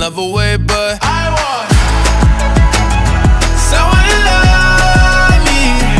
love away, but I